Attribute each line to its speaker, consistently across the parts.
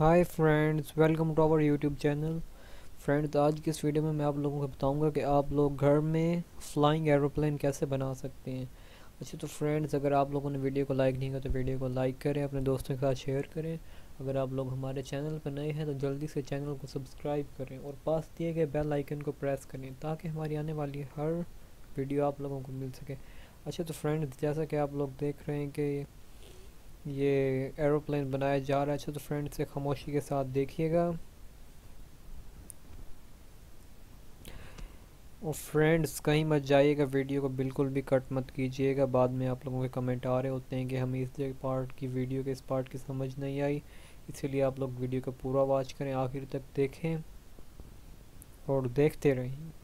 Speaker 1: Hi friends welcome to our YouTube channel friends آج کی اس video میں میں آپ لوگوں کو بتاؤں گا کہ آپ لوگ گھر میں فلائنگ ایروپلین کیسے بنا سکتے ہیں۔ اچھا تو فرینڈز اگر آپ لوگوں نے ویڈیو کو لائک نہیں کیا تو ویڈیو کو لائک کریں، اپنے دوستوں کے ساتھ شیئر کریں۔ اگر آپ لوگ ہمارے چینل پر نئے ہیں تو جلدی سے چینل کو سبسکرائب کریں اور پاس دیے گئے بیل آئیکن کو پریس کریں تاکہ ہماری آنے والی ہر ویڈیو آپ لوگوں کو مل سکے۔ اچھا تو فرینڈز جیسا کہ آپ لوگ دیکھ رہے ہیں کہ یہ ایروپلین بنایا جا رہا ہے اچھا تو فرینڈ سے خاموشی کے ساتھ دیکھیے گا۔ اور فرینڈز کہیں مت جائیے گا ویڈیو کو بالکل بھی کٹ مت کیجیے گا۔ بعد میں آپ لوگوں کے کمنٹ آ رہے ہوتے ہیں کہ ہمیں اس پارٹ کی ویڈیو کے، اس پارٹ کی سمجھ نہیں آئی۔ اسی لیے آپ لوگ ویڈیو کو پورا واچ کریں، آخر تک دیکھیں اور دیکھتے رہیں۔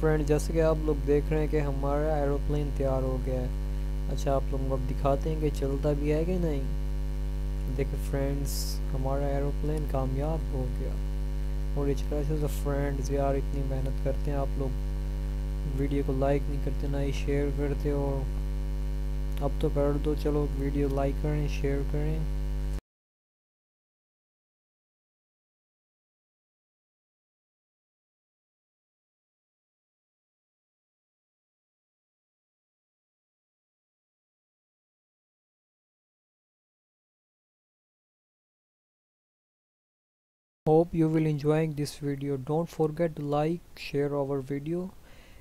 Speaker 1: فرینڈ جیسے کہ آپ لوگ دیکھ رہے ہیں کہ ہمارا ایروپلین تیار ہو گیا ہے اچھا آپ لوگوں کو اب دکھاتے ہیں کہ چلتا بھی ہے کہ نہیں دیکھیں فرینڈز ہمارا ایروپلین کامیاب ہو گیا اور اس طرح سے فرینڈز یار اتنی محنت کرتے ہیں آپ لوگ ویڈیو کو لائک نہیں کرتے نہ ہی شیئر کرتے اور اب تو کر دو چلو ویڈیو لائک کریں شیئر کریں hope you will enjoying this video. Don't forget to like share our video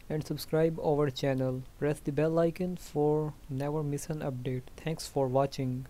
Speaker 1: and subscribe our channel. Press the bell icon for never miss an update. Thanks for watching